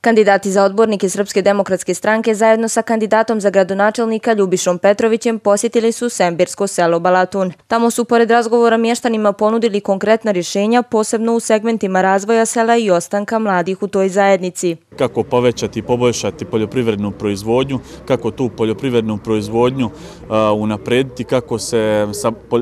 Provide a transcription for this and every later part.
Kandidati za odbornike Srpske demokratske stranke zajedno sa kandidatom za gradonačelnika Ljubišom Petrovićem posjetili su Sembirsko selo Balatun. Tamo su pored razgovora mještanima ponudili konkretna rješenja, posebno u segmentima razvoja sela i ostanka mladih u toj zajednici. Kako povećati i poboljšati poljoprivrednu proizvodnju, kako tu poljoprivrednu proizvodnju unaprediti, kako se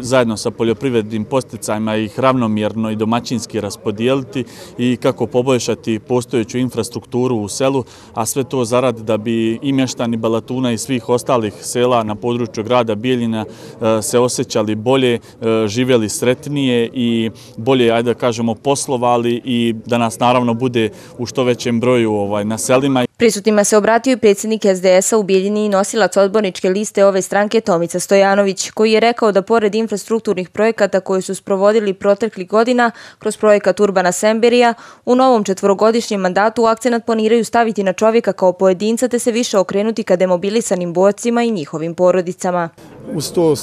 zajedno sa poljoprivrednim posticajima ih ravnomjerno i domaćinski raspodijeliti i kako poboljšati postojeću infrastrukturu u selu, a sve to zarad da bi i mještani Balatuna i svih ostalih sela na području grada Bijeljina se osjećali bolje, e, živjeli sretnije i bolje, ajde da kažemo, poslovali i da nas naravno bude u što većem broju ovaj, na selima. Prisutnima se obratio i predsjednik SDS-a u Bijeljini i nosilac odborničke liste ove stranke Tomica Stojanović, koji je rekao da pored infrastrukturnih projekata koje su sprovodili protekli godina kroz projekat Urbana Semberija, u novom četvorogodišnjem mandatu akcenat planiraju staviti na čovjeka kao pojedinca te se više okrenuti ka demobilisanim borcima i njihovim porodicama. Uz to e,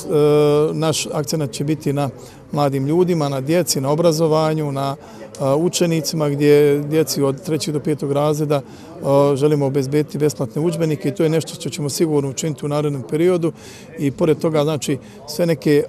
naš akcenat će biti na mladim ljudima, na djeci, na obrazovanju, na e, učenicima gdje djeci od trećeg do petog razreda e, želimo obezbediti besplatne učbenike i to je nešto što ćemo sigurno učiniti u narednom periodu i pored toga znači sve neke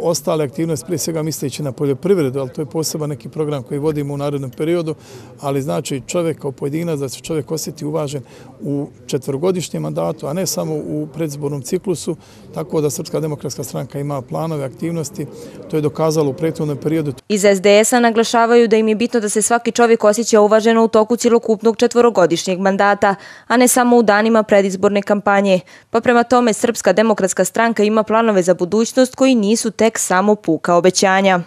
ostale aktivnosti, prije svega misleći na poljoprivredu, ali to je poseba neki program koji vodimo u narednom periodu, ali znači čovjek kao pojedinac da se čovjek osjeti uvažen u četvrgodišnjem mandatu, a ne samo u predzbornom ciklusu, tako da Srpska demokratska stranka ima planove aktivnosti, to je dokazalo u prethodnom periodu. Iz SDS-a naglašavaju da im je bitno da se svaki čovjek osjeća uvaženo u toku cilokupnog četvorogodišnjeg mandata, a ne samo u danima predizborne kampanje. Pa prema tome Srpska demokratska stranka ima planove za budućnost koji nisu tek samo puka obećanja.